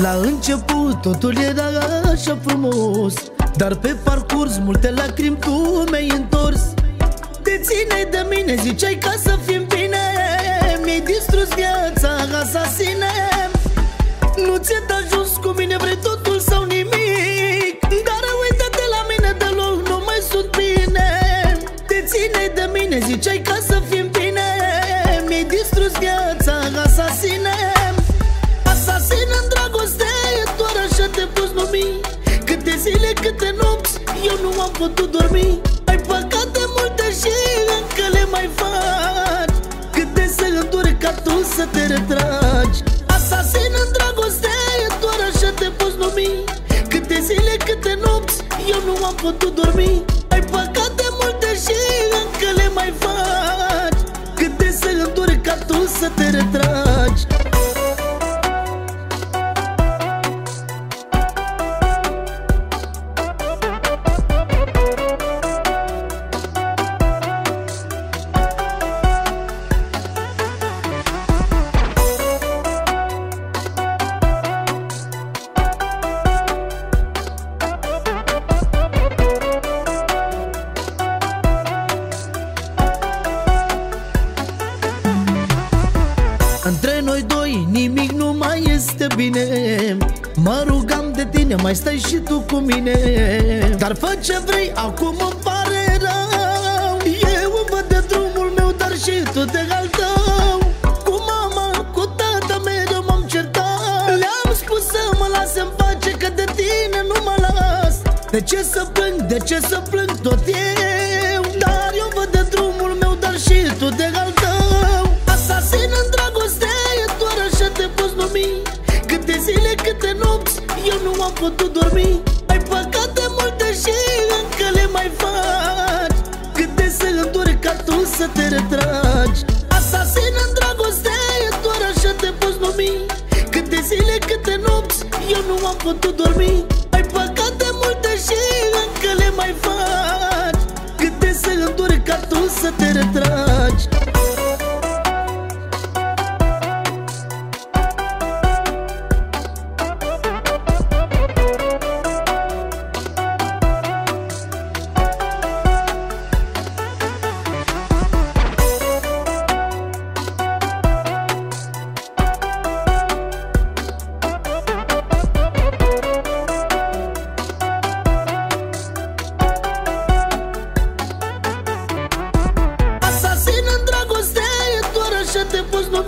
La început totul era așa frumos Dar pe parcurs multe lacrimi tu mi-ai întors. Te țineai de mine, ziceai ca să fim bine. Mi-ai distrus viața, asasine Nu ți-e de ajuns cu mine, vrei totul sau nimic. Dar uite-te la mine deloc, nu mai sunt bine. Te țineai de mine, ziceai ca să fim bine. Mi-ai distrus viața, asasine am putut dormi. Ai păcate multe și încă le mai faci. Câte se îndure ca tu să te retragi. Asasin în dragoste, doar așa te poți numi. Câte zile, câte nopți Eu nu am putut dormi. Ai păcate multe și încă le mai faci. Câte se îndure ca tu să te retragi mai este bine. Mă rugam de tine, mai stai și tu cu mine. Dar fă ce vrei, acum îmi pare rău. Eu văd de drumul meu, dar și tu de al tău. Cu mama, cu tata mereu m-am certat. Le-am spus să mă lase în pace, că de tine nu mă las. De ce să plâng, de ce să plâng tot eu? Dar eu văd de drumul meu, dar și tu de al tău. Asasin Eu nu am putut dormi Ai păcate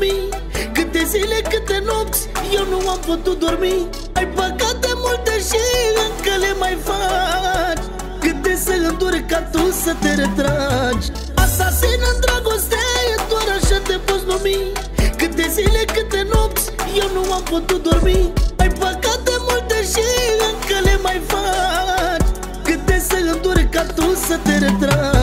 te poți numi Câte zile, câte nopți Eu nu am putut dormi. Ai păcate multe și încă le mai faci. Câte se îndure ca tu să te retragi. Asasin în dragoste Doar așa te poți numi. Câte zile, câte nopți Eu nu am putut dormi. Ai păcate multe și încă le mai faci. Câte se îndure ca tu să te retragi